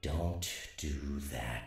Don't do that.